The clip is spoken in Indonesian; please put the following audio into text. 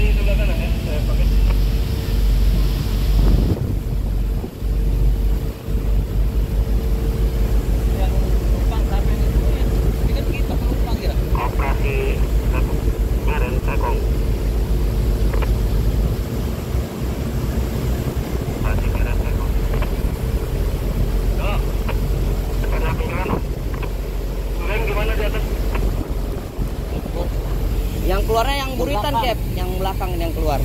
Thank you. Yang keluarnya yang buritan, Cap. Yang belakang yang keluar.